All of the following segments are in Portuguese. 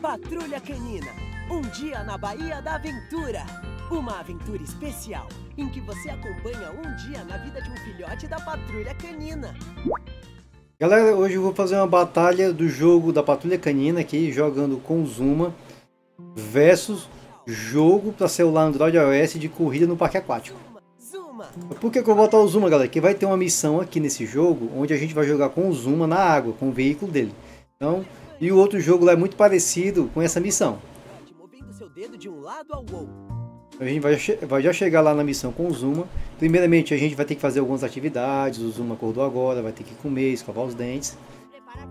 Patrulha Canina. Um dia na Bahia da Aventura. Uma aventura especial em que você acompanha um dia na vida de um filhote da Patrulha Canina. Galera, hoje eu vou fazer uma batalha do jogo da Patrulha Canina aqui, jogando com Zuma versus jogo para celular Android iOS de corrida no parque aquático. Zuma, Por que, que eu vou botar o Zuma, galera? Que vai ter uma missão aqui nesse jogo onde a gente vai jogar com o Zuma na água, com o veículo dele. Então, e o outro jogo lá é muito parecido com essa missão. A gente vai, vai já chegar lá na missão com o Zuma. Primeiramente, a gente vai ter que fazer algumas atividades. O Zuma acordou agora, vai ter que comer, escovar os dentes.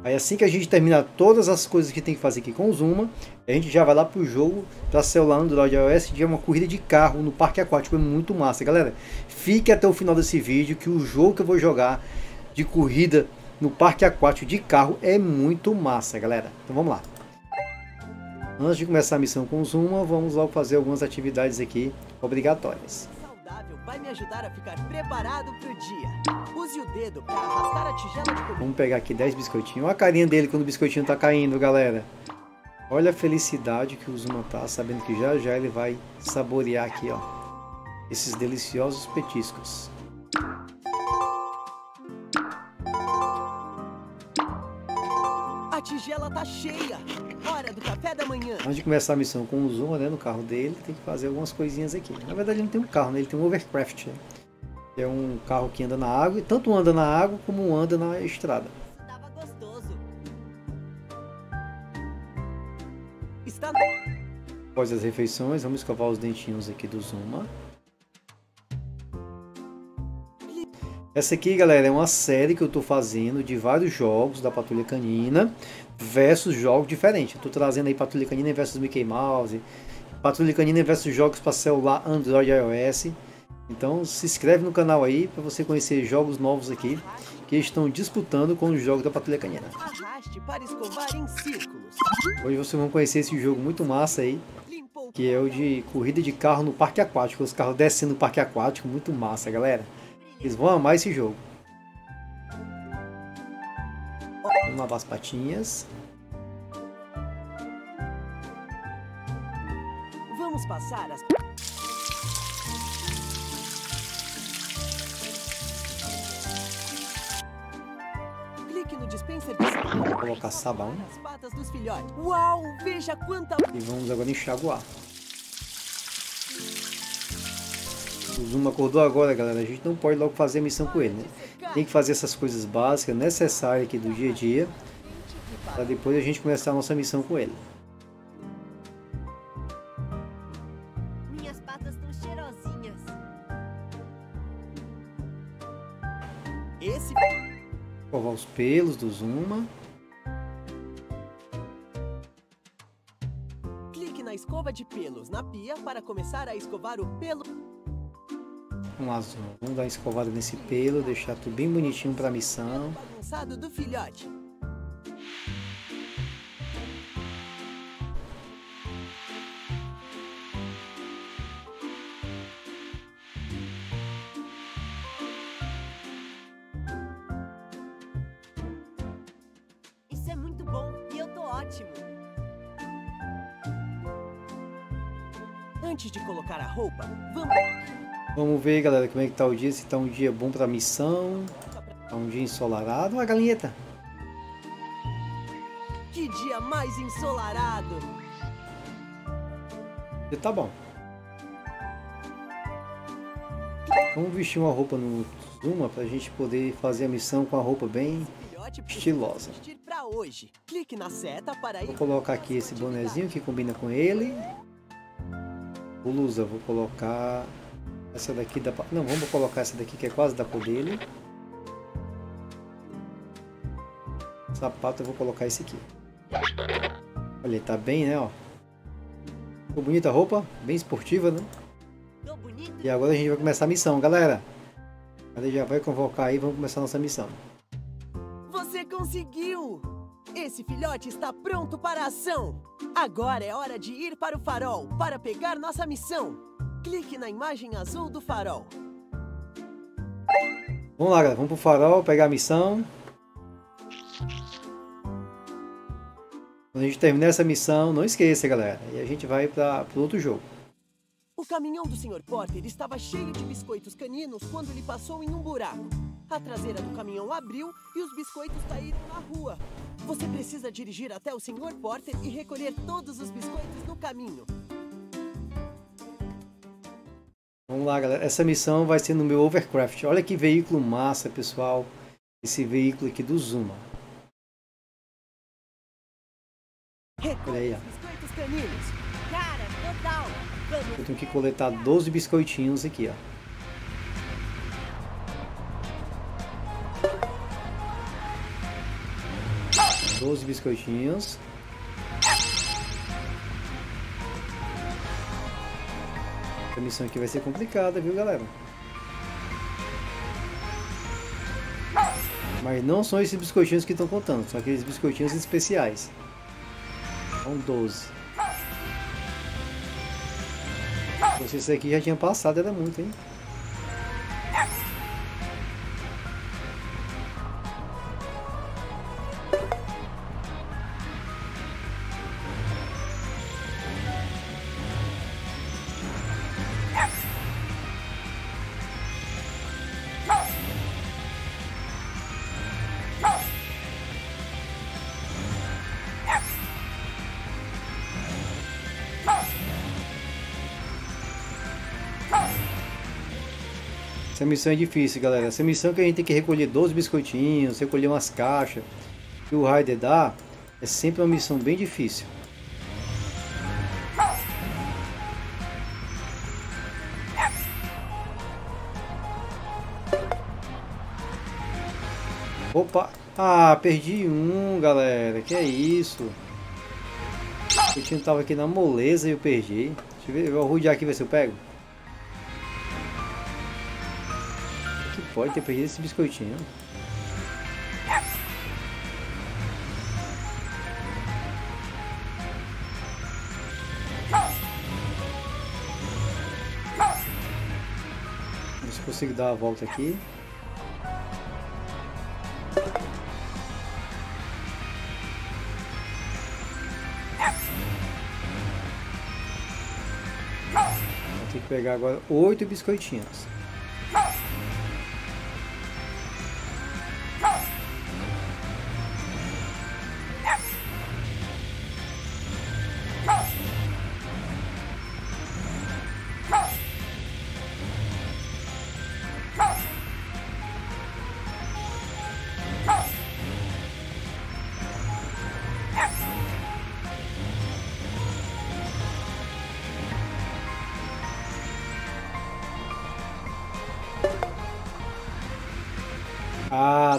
Aí assim que a gente terminar todas as coisas que tem que fazer aqui com o Zuma, a gente já vai lá pro jogo para celular Android iOS de uma corrida de carro no parque aquático. É muito massa, galera. Fique até o final desse vídeo que o jogo que eu vou jogar de corrida no parque aquático de carro é muito massa, galera. Então vamos lá. Antes de começar a missão com o Zuma, vamos logo fazer algumas atividades aqui obrigatórias. Vai me ajudar a ficar preparado pro dia. Use o dedo para arrastar a tigela de comida. Vamos pegar aqui 10 biscoitinhos. Olha a carinha dele quando o biscoitinho tá caindo, galera. Olha a felicidade que o Zuma tá, sabendo que já já ele vai saborear aqui, ó. Esses deliciosos petiscos. Tigela tá cheia. Hora do café da manhã. Antes de começar a missão com o Zuma, né, no carro dele, tem que fazer algumas coisinhas aqui. Na verdade, ele não tem um carro, né? Ele tem um Overcraft, né? É um carro que anda na água, e tanto anda na água como anda na estrada. Tava gostoso. Está Após as refeições, vamos escovar os dentinhos aqui do Zuma. Essa aqui, galera, é uma série que eu estou fazendo de vários jogos da Patrulha Canina versus jogos diferentes. Estou trazendo aí Patrulha Canina versus Mickey Mouse, Patrulha Canina versus jogos para celular Android e iOS. Então se inscreve no canal aí para você conhecer jogos novos aqui que estão disputando com os jogos da Patrulha Canina. Hoje vocês vão conhecer esse jogo muito massa aí, que é o de corrida de carro no parque aquático. Os carros descendo no parque aquático, muito massa, galera. Eles vão amar esse jogo. Vamos lavar as patinhas. Vamos passar as. Clique no dispenser de sabão. Vou colocar sabão. Uau, veja quanta. E vamos agora enxaguar. O Zuma acordou agora, galera. A gente não pode logo fazer a missão com ele, né? Tem que fazer essas coisas básicas, necessárias aqui do dia a dia. Para depois a gente começar a nossa missão com ele. Minhas patas estão cheirosinhas. Esse Escovar os pelos do Zuma. clique na escova de pelos na pia para começar a escovar o pelo. Lá, Zuma. Vamos dar uma escovada nesse pelo, deixar tudo bem bonitinho para a missão. bagunçado do filhote. Isso é muito bom e eu tô ótimo. Antes de colocar a roupa, vamos Vamos ver, galera, como é que tá o dia. Se tá um dia bom para a missão. Tá um dia ensolarado. Olha a galinheta. Que dia mais ensolarado! Já tá bom. Vamos vestir uma roupa no Zuma pra gente poder fazer a missão com a roupa bem estilosa. vestir pra hoje. Clique na seta para ir. Vou colocar aqui esse bonezinho que combina com ele. Blusa, vou colocar essa daqui da... Não, vamos colocar essa daqui que é quase da cor dele. Sapato eu vou colocar esse aqui. Olha, tá bem, né, ó. Ficou bonita a roupa, bem esportiva, né? E agora a gente vai começar a missão, galera. Ele já vai convocar aí, vamos começar a nossa missão. Você conseguiu! Esse filhote está pronto para a ação! Agora é hora de ir para o farol para pegar nossa missão. Clique na imagem azul do farol. Vamos lá, galera. Vamos pro farol, pegar a missão. Quando a gente terminar essa missão, não esqueça, galera. E a gente vai para o outro jogo. O caminhão do Sr. Porter estava cheio de biscoitos caninos quando ele passou em um buraco. A traseira do caminhão abriu e os biscoitos caíram na rua. Você precisa dirigir até o Sr. Porter e recolher todos os biscoitos no caminho. Vamos lá, galera. Essa missão vai ser no meu Overcraft. Olha que veículo massa, pessoal. Esse veículo aqui do Zuma. Recolha aí, ó. Eu tenho que coletar 12 biscoitinhos aqui, ó. Doze biscoitinhos. Essa missão aqui vai ser complicada, viu, galera? Mas não são esses biscoitinhos que estão contando, são aqueles biscoitinhos especiais. São 12. Se esse aqui já tinha passado, era muito, hein? Essa missão é difícil, galera. Essa missão que a gente tem que recolher 12 biscoitinhos, recolher umas caixas que o Raider dá, é sempre uma missão bem difícil. Opa! Ah, perdi um, galera. Que é isso? O time tava aqui na moleza e eu perdi. Deixa eu ver, eu vou rodear aqui ver se eu pego. Pode ter perdido esse biscoitinho. Ver se consigo dar a volta aqui. Vou ter que pegar agora oito biscoitinhos.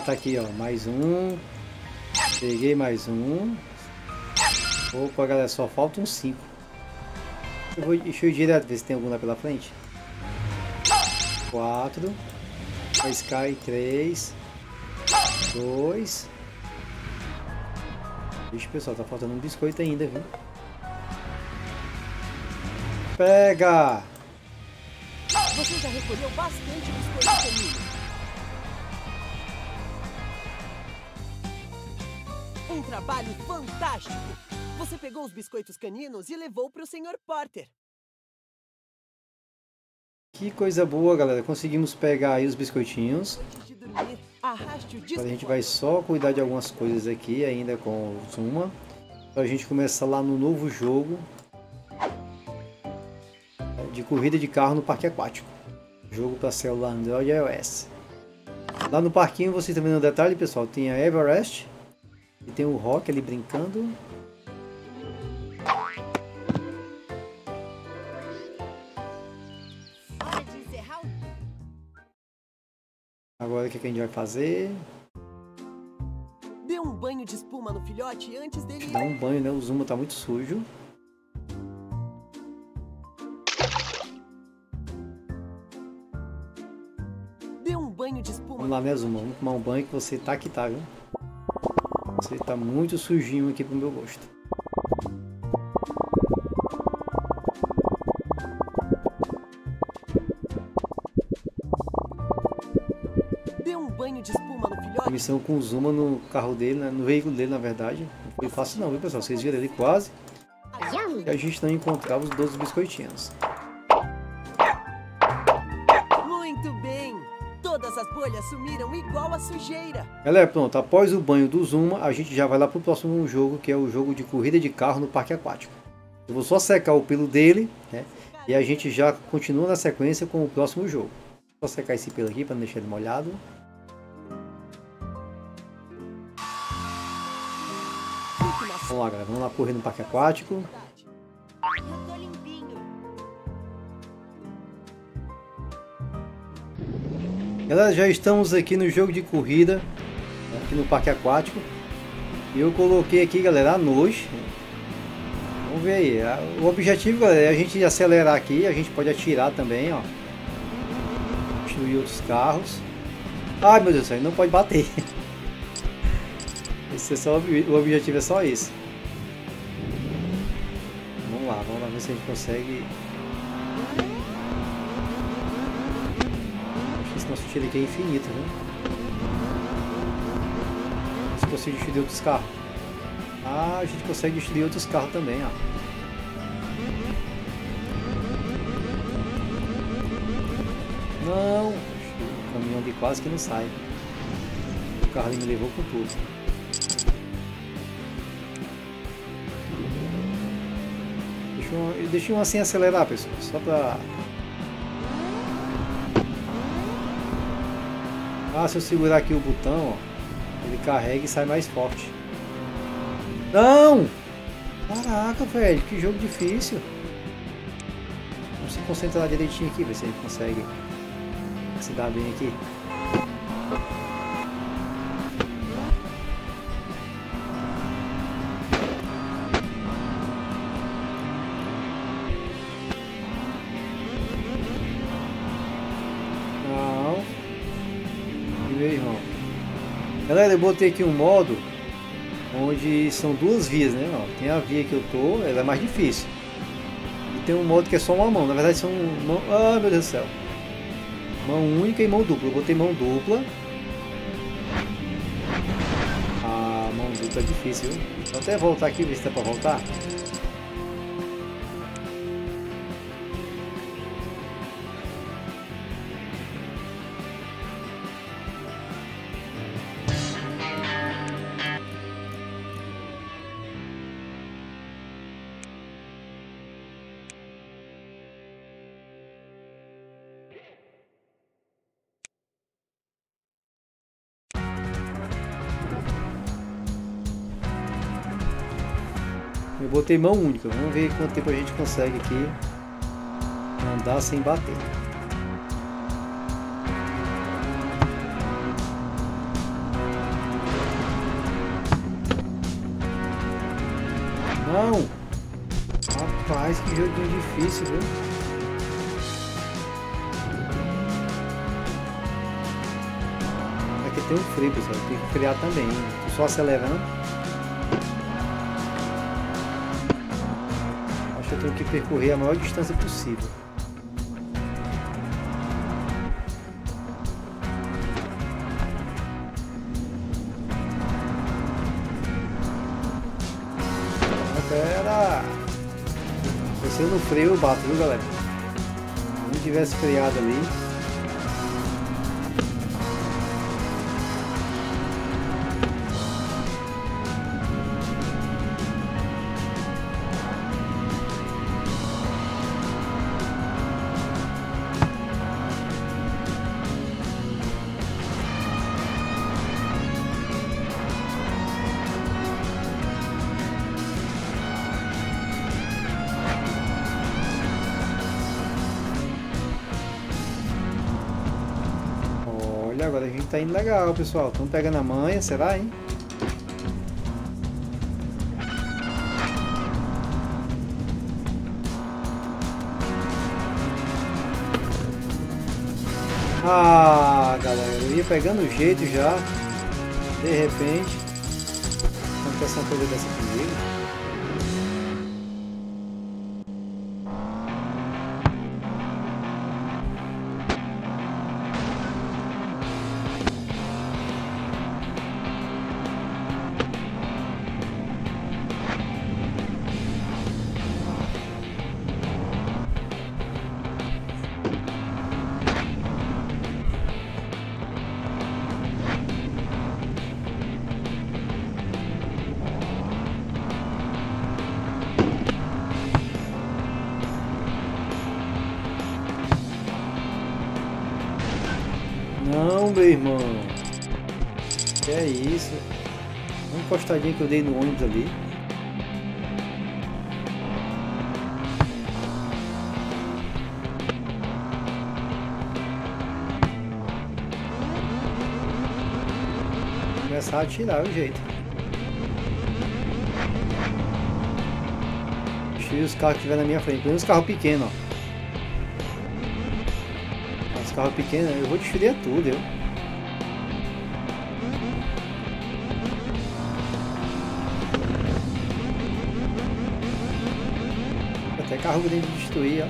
Tá aqui, ó. Mais um. Peguei mais um. Opa, galera, só faltam cinco. Eu vou, deixa eu ir direto, ver se tem algum lá pela frente. Quatro. A Sky, três. Dois. Vixe, pessoal, tá faltando um biscoito ainda, viu? Pega! Você já recolheu bastante biscoito canino. Trabalho fantástico! Você pegou os biscoitos caninos e levou para o Sr. Porter. Que coisa boa, galera. Conseguimos pegar aí os biscoitinhos. Dormir. Agora a gente vai só cuidar de algumas coisas aqui ainda com o Zuma. Pra gente começar lá no novo jogo de corrida de carro no parque aquático. Jogo para celular Android e iOS. Lá no parquinho vocês também no detalhe, pessoal, tem a Everest e tem o Rock ali brincando. Agora o que, que a gente vai fazer? Dê um banho de espuma no filhote antes dele Dar um banho, né? O Zuma tá muito sujo. Dê um banho de espuma. Vamos lá, né, Zuma? Vamos tomar um banho que você tá que tá, viu? Você tá muito sujinho aqui pro meu gosto. Dê um banho de espuma no filhote. Missão com o Zuma no carro dele, né? no veículo dele, na verdade. foi fácil não, viu pessoal? Vocês viram ali quase. E a gente não encontrava os 12 biscoitinhos. Sujeira. Galera, pronto. Após o banho do Zuma, a gente já vai lá pro próximo jogo, que é o jogo de corrida de carro no parque aquático. Eu vou só secar o pelo dele, né? E a gente já continua na sequência com o próximo jogo. Vou secar esse pelo aqui para não deixar ele molhado. Vamos lá, galera. Vamos lá correr no parque aquático. Galera, já estamos aqui no jogo de corrida, aqui no parque aquático. E eu coloquei aqui, galera, a noite. Vamos ver aí. O objetivo, galera, é a gente acelerar aqui. A gente pode atirar também, ó. Destruir outros carros. Ai, meu Deus do céu, não pode bater. Esse é só, o obje- o objetivo é só esse. Vamos lá, vamos lá ver se a gente consegue esse nosso tiro aqui é infinito, viu? Se consegue destruir outros carros. Ah, a gente consegue destruir outros carros também, ó. Não! O caminhão ali quase que não sai. O carro ali me levou com tudo. Deixa eu, eu assim acelerar, pessoal. Só pra Ah, se eu segurar aqui o botão, ó, ele carrega e sai mais forte. Não! Caraca, velho, que jogo difícil. Vamos se concentrar direitinho aqui, ver se a gente consegue se dar bem aqui. Galera, eu botei aqui um modo onde são duas vias, né? Ó, tem a via que eu tô, ela é mais difícil. E tem um modo que é só uma mão. Na verdade são mão. Ah, meu Deus do céu. Mão única e mão dupla. Eu botei mão dupla. Ah, mão dupla é difícil, viu? Vou até voltar aqui, ver se dá pra voltar. Botei mão única. Vamos ver quanto tempo a gente consegue aqui andar sem bater. Não! Rapaz, que joguinho difícil, viu? Aqui tem um freio, pessoal. Tem que frear também. Tô só acelerando. Tenho que percorrer a maior distância possível. Se eu não freio, eu bato, viu galera? Se não tivesse freado ali. Tá indo legal, pessoal. Estamos pegando a manha, será, hein? Ah, galera, eu ia pegando o jeito já. De repente, acontece uma coisa dessa comigo. Meu irmão. Que é isso? Uma encostadinha que eu dei no ônibus ali. Começar a tirar o jeito. Destruir os carros que tiver na minha frente. Pelo menos os carros pequenos, ó. Os carros pequenos, eu vou destruir tudo, eu. Carro grande de destruir, ó.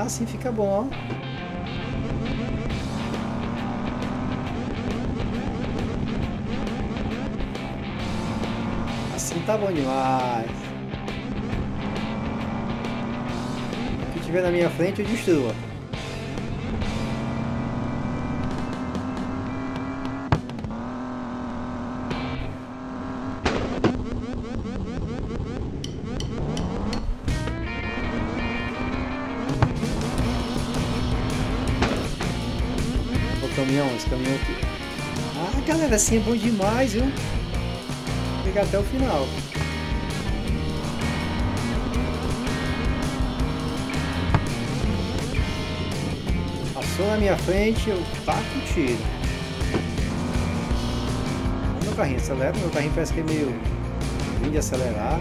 Assim fica bom, ó. Assim tá bom demais. O que tiver na minha frente eu destruo. Caminhão, esse caminhão aqui. Ah, galera, assim é bom demais, viu? Pegar até o final. Passou na minha frente, eu taco o tiro. Meu carrinho acelera, meu carrinho parece que é meio ruim de acelerar.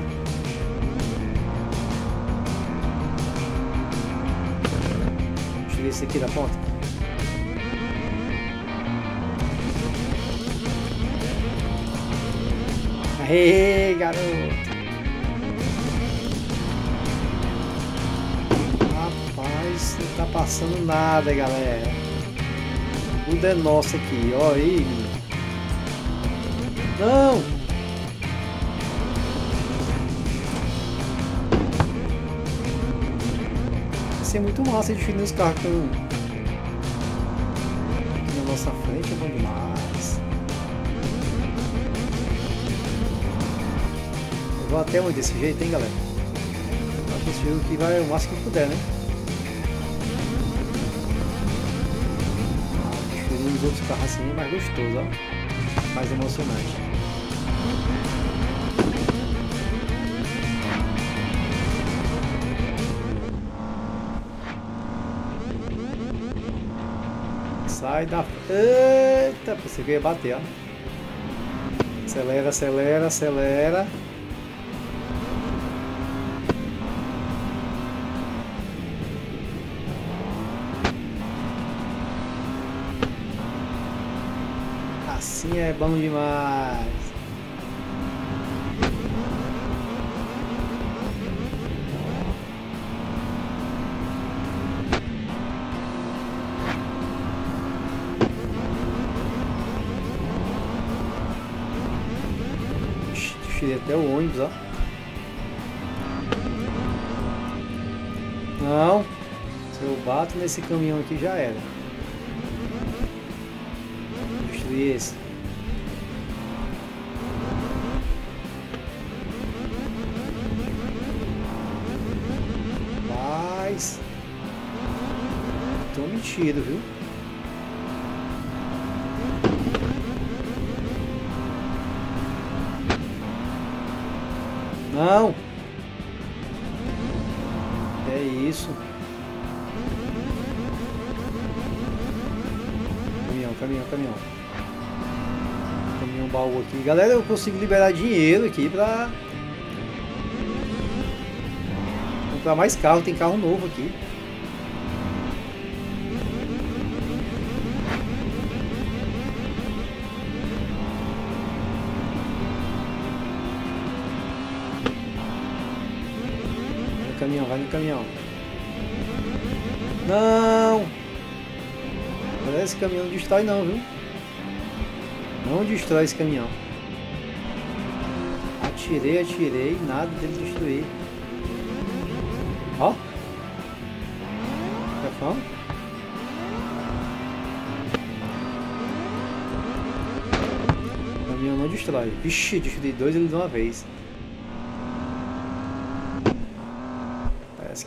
Deixa eu esse aqui da ponta. Aê, garoto! Rapaz, não tá passando nada, galera. Tudo é nosso aqui, ó aí. Não! Vai ser muito massa definir os carros com... aqui na nossa frente, é bom demais. Vou até onde desse jeito, hein, galera? Acho que esse jogo aqui vai o máximo que puder, né? Destruir os outros carros assim é mais gostoso, ó. Mais emocionante. Sai da. Eita, pensei que ia bater, ó. Acelera, acelera, acelera. Assim é bom demais. Tirei até o ônibus, ó. Não. Se eu bato nesse caminhão aqui já era. Destruir esse. Mentido, viu? Não! É isso. Caminhão, caminhão, caminhão. Caminhão baú aqui. Galera, eu consigo liberar dinheiro aqui pra... Comprar mais carro. Tem carro novo aqui. No caminhão. Não! Galera, esse caminhão não destrói não, viu? Não destrói esse caminhão. Atirei, atirei, nada dele destruir. Ó. Chefão. O caminhão não destrói. Vixe, destruí dois ele de uma vez.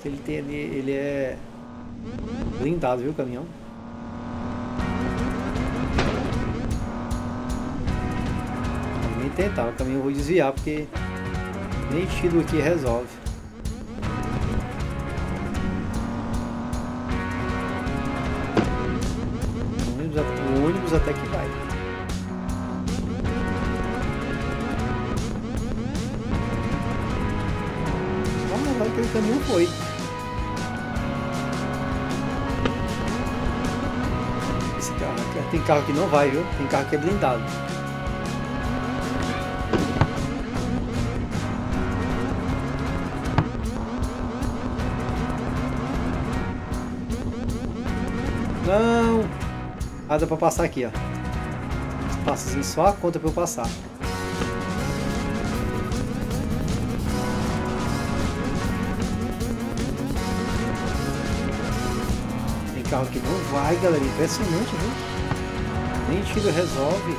Ele tem ele, ele é blindado, viu, o caminhão? Nem tentar, o caminhão vou desviar porque nem tiro aqui resolve. O ônibus, o ônibus até que vai. Aquele caminhão foi. Tem carro que não vai, viu? Tem carro que é blindado. Não! Ah, dá pra passar aqui, ó. Espaçozinho só a conta pra eu passar. Tem carro que não vai, galera. Impressionante, viu? Nem tiro resolve.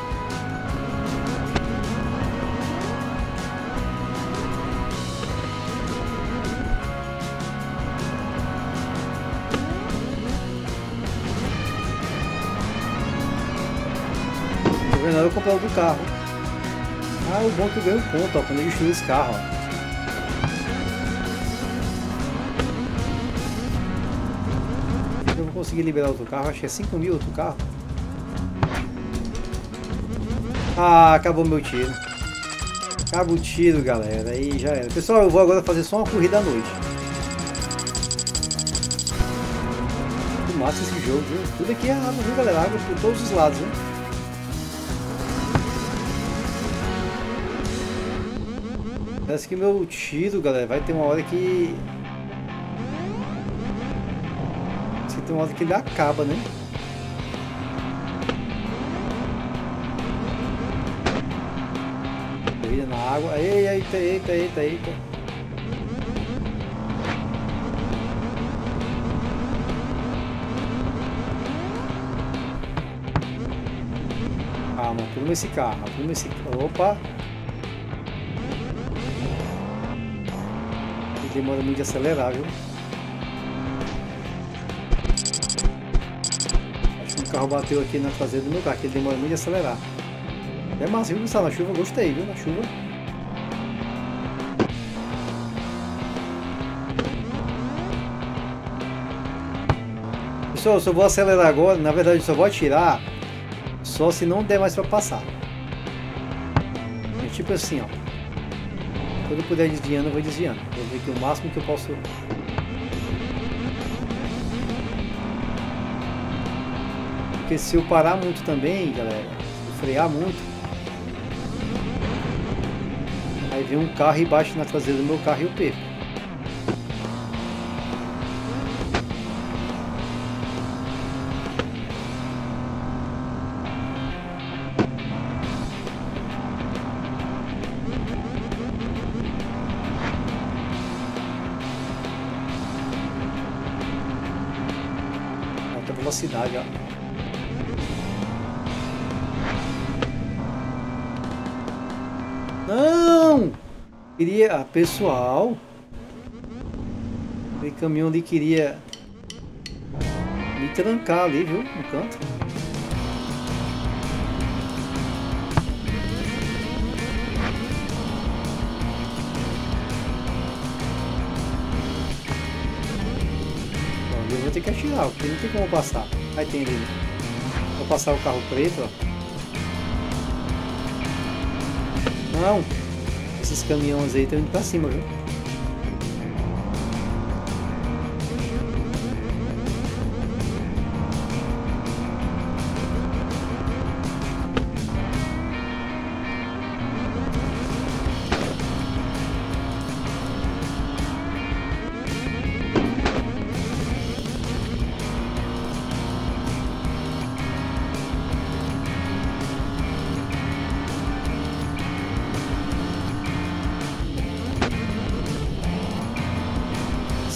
Tô vendo eu outro carro. Ah, o bom é que eu ganho ponto, ó, quando eu destruir esse carro, ó. Eu vou conseguir liberar outro carro, acho que é 5 mil outro carro. Ah, acabou meu tiro. Acaba o tiro, galera. Aí já era. Pessoal, eu vou agora fazer só uma corrida à noite. Que massa esse jogo, viu? Tudo aqui é água, viu, galera? Água por todos os lados, viu? Parece que meu tiro, galera, vai ter uma hora que... Parece que tem uma hora que ele acaba, né? Corrida na água. Ei, eita, eita, eita, eita. Calma, apruma esse carro, apruma esse... Opa! Ele demora muito de acelerar, viu? Acho que o carro bateu aqui na traseira do meu carro, que ele demora muito de acelerar. É viu, Gustavo? Na chuva, gostei, viu? Na chuva. Pessoal, eu só vou acelerar agora. Na verdade, eu só vou atirar só se não der mais pra passar. É tipo assim, ó. Quando eu puder desviando, eu vou desviando. Vou ver aqui o máximo que eu posso. Porque se eu parar muito também, galera, se eu frear muito, aí vem um carro e bate na traseira do meu carro e eu perco. Pessoal. Aquele caminhão ali queria. Me trancar ali, viu? No canto. Bom, eu vou ter que atirar, porque não tem como passar. Aí tem ali. Vou passar o carro preto, ó. Não! Esses caminhões aí estão indo pra cima, viu?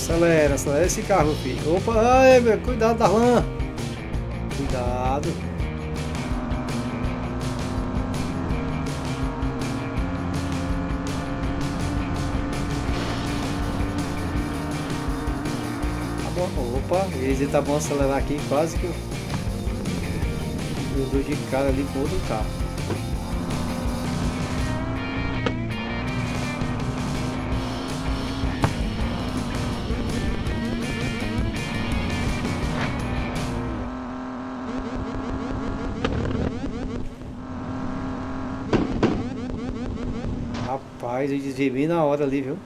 Acelera, acelera esse carro, filho. Opa, ai, meu, cuidado da lã. Cuidado. opa, ele tá bom acelerar aqui, quase que eu, eu dou de cara ali com outro carro. Rapaz, eu desviei bem na hora ali, viu?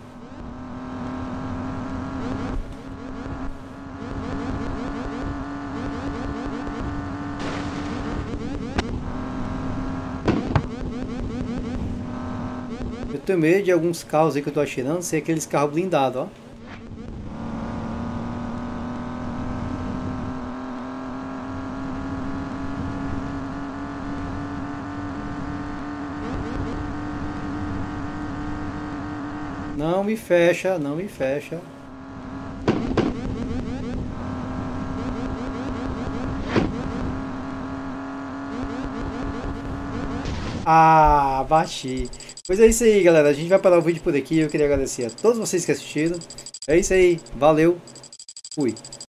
Eu tenho medo de alguns carros aí que eu tô atirando ser aqueles carros blindados, ó. Não me fecha, não me fecha. Ah, bati. Pois é isso aí, galera. A gente vai parar o vídeo por aqui. Eu queria agradecer a todos vocês que assistiram. É isso aí. Valeu. Fui.